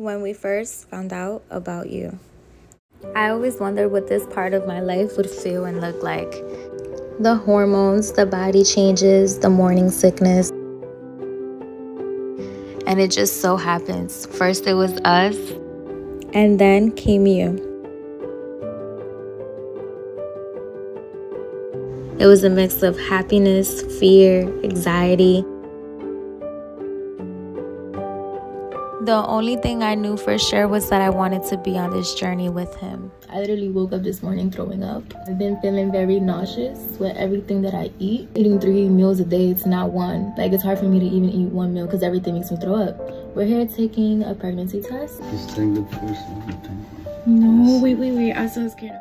when we first found out about you. I always wondered what this part of my life would feel and look like. The hormones, the body changes, the morning sickness. And it just so happens. First it was us, and then came you. It was a mix of happiness, fear, anxiety. The only thing I knew for sure was that I wanted to be on this journey with him. I literally woke up this morning throwing up. I've been feeling very nauseous with everything that I eat. Eating three meals a day, it's not one. Like it's hard for me to even eat one meal because everything makes me throw up. We're here taking a pregnancy test. Just take the first one. No, wait, wait, wait. I'm so scared.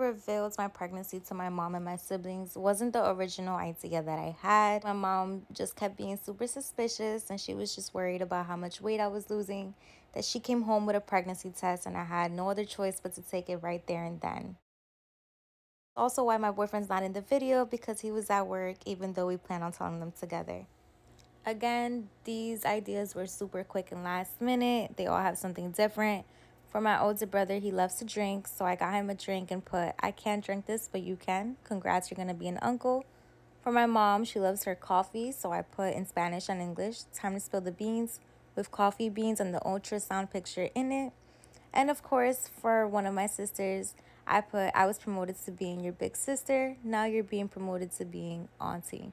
Revealed my pregnancy to my mom and my siblings wasn't the original idea that I had. My mom just kept being super suspicious and she was just worried about how much weight I was losing. That she came home with a pregnancy test and I had no other choice but to take it right there and then. Also, why my boyfriend's not in the video because he was at work even though we plan on telling them together. Again, these ideas were super quick and last minute. They all have something different. For my older brother, he loves to drink, so I got him a drink and put, I can't drink this, but you can. Congrats, you're going to be an uncle. For my mom, she loves her coffee, so I put in Spanish and English, time to spill the beans with coffee beans and the ultrasound picture in it. And of course, for one of my sisters, I put, I was promoted to being your big sister. Now you're being promoted to being auntie.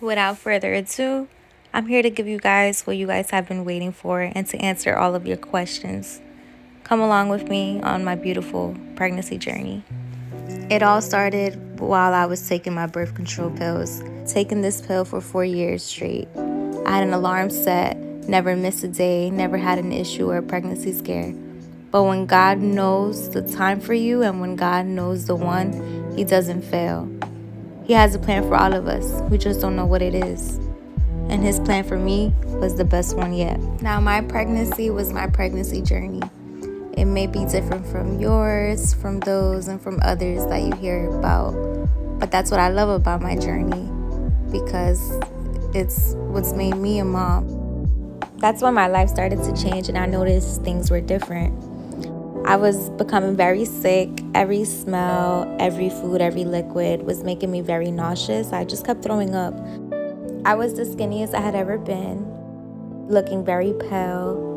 Without further ado, I'm here to give you guys what you guys have been waiting for and to answer all of your questions. Come along with me on my beautiful pregnancy journey. It all started while I was taking my birth control pills, taking this pill for four years straight. I had an alarm set, never missed a day, never had an issue or a pregnancy scare. But when God knows the time for you and when God knows the one, He doesn't fail. He has a plan for all of us, we just don't know what it is. And His plan for me was the best one yet. Now, my pregnancy was my pregnancy journey. It may be different from yours, from those, and from others that you hear about. But that's what I love about my journey because it's what's made me a mom. That's when my life started to change and I noticed things were different. I was becoming very sick. Every smell, every food, every liquid was making me very nauseous. I just kept throwing up. I was the skinniest I had ever been, looking very pale.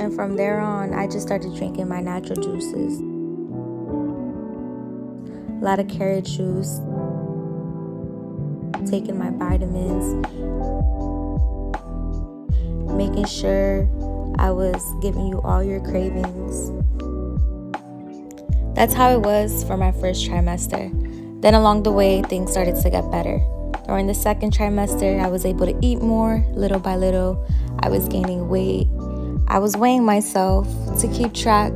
And from there on, I just started drinking my natural juices. A lot of carrot juice, taking my vitamins, making sure I was giving you all your cravings. That's how it was for my first trimester. Then along the way, things started to get better. During the second trimester, I was able to eat more little by little. I was gaining weight. I was weighing myself to keep track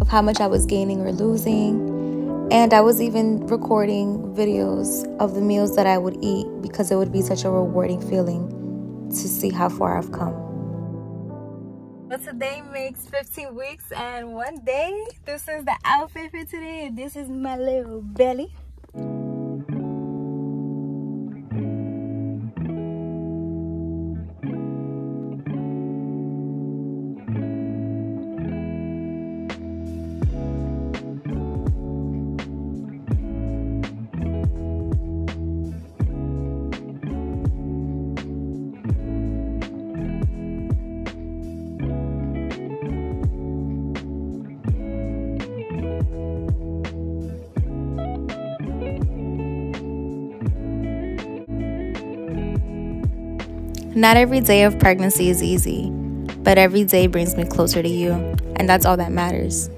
of how much I was gaining or losing. And I was even recording videos of the meals that I would eat because it would be such a rewarding feeling to see how far I've come. But today makes 15 weeks and one day. This is the outfit for today. This is my little belly. Not every day of pregnancy is easy, but every day brings me closer to you, and that's all that matters.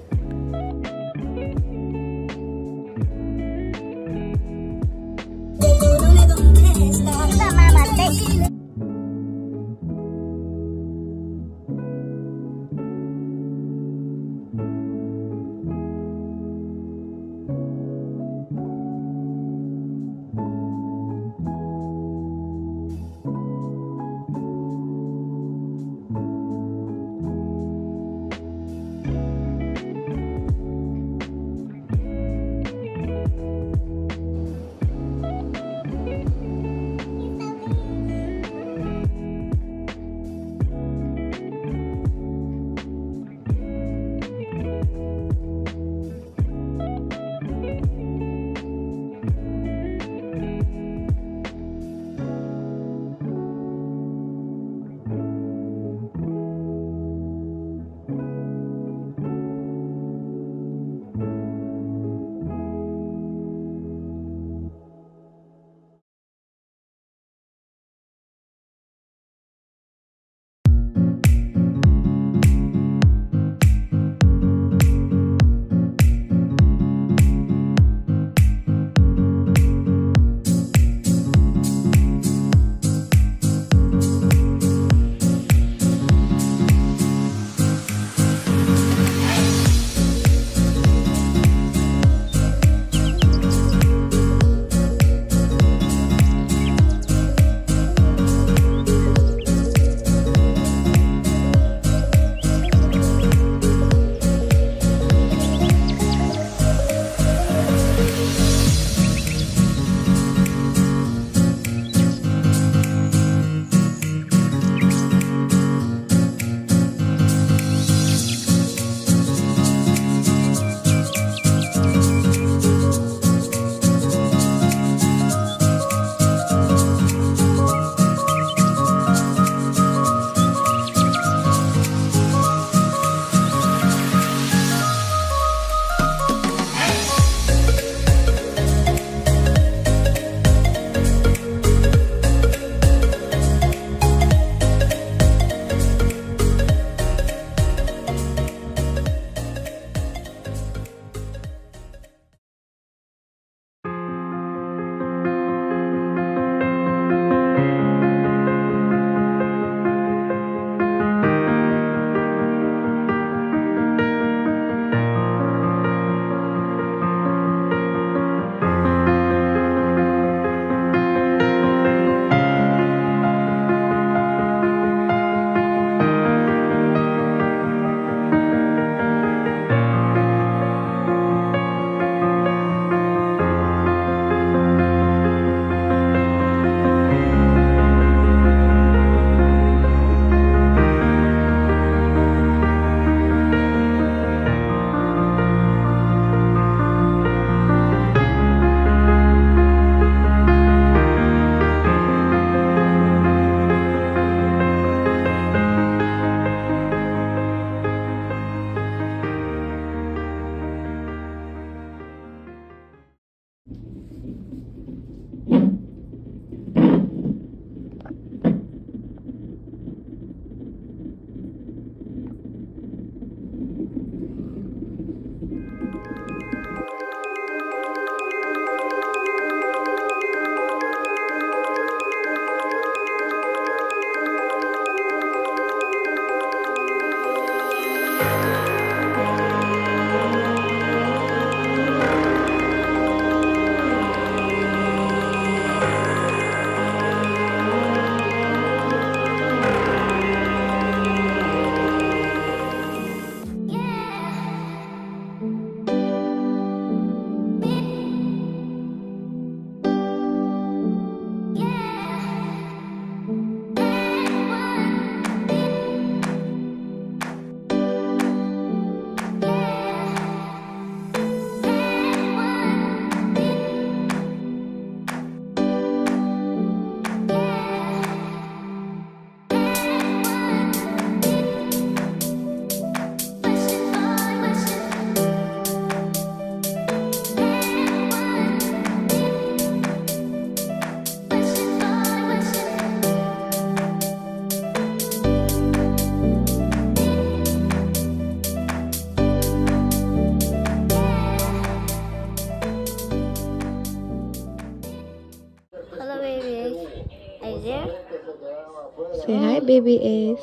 Baby Ace.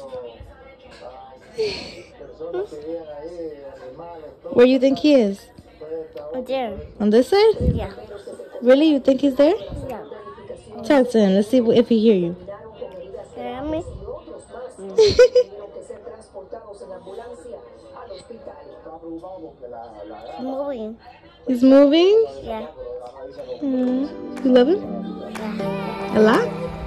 Where you think he is? There. On this side? Yeah. Really? You think he's there? Yeah. Talk to him. Let's see if he hear you. Me? Moving. he's moving? Yeah. Mm. You love him? Yeah. A lot?